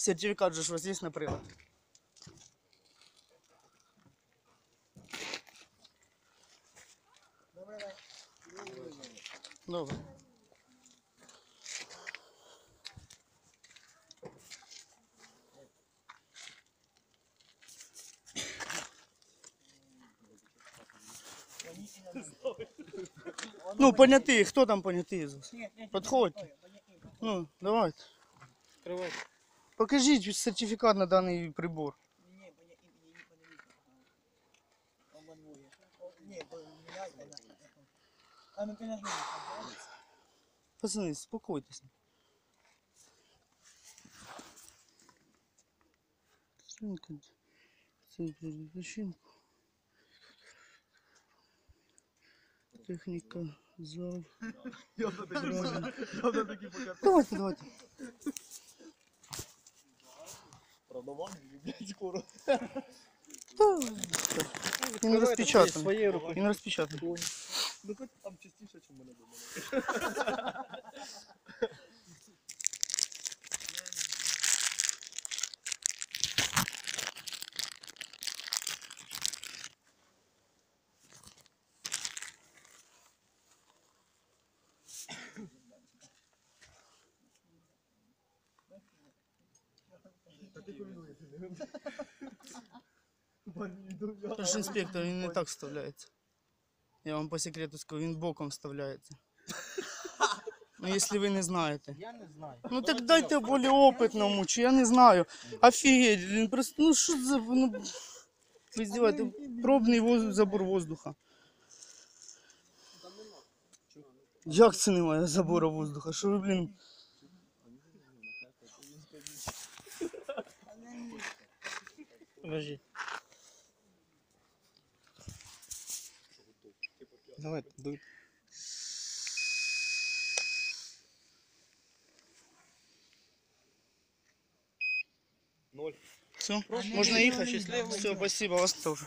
Сертифікат же ж у вас є на прилад. Добре. Ну, понятий, хто там вас? Подходьте. Ну, давайте. Открывай. Покажіть сертифікат на даний прибор. Ні, бо я імені не понавіка. Обманує. Ні, бо міняйте на. А ну підожди. Пацани, спокойтесь. Стрінка. Це передачинку. Техніка, зал. Явно таки, явно таки пока. Давайте, давайте. Продавали, блядь, скоро. Та, Він розпечатаний. Своєю рукою. Він розпечатаний. Ну хоч там частіше, ніж мене думали. Тож інспектор, він не так вставляється. Я вам по секрету скажу, він боком вставляється. Ну, якщо ви не знаєте. Я не знаю. Ну так дайте более опитному, чи я не знаю. Офігеть, він просто, ну що за, ну, ви здіваєте, пробний воз, забор воздуха. Як це немає забору воздуха? Що ви, блін? Подожди. Давай, дуй. Ноль. Все, можна їхати? Все, спасибо, вас теж.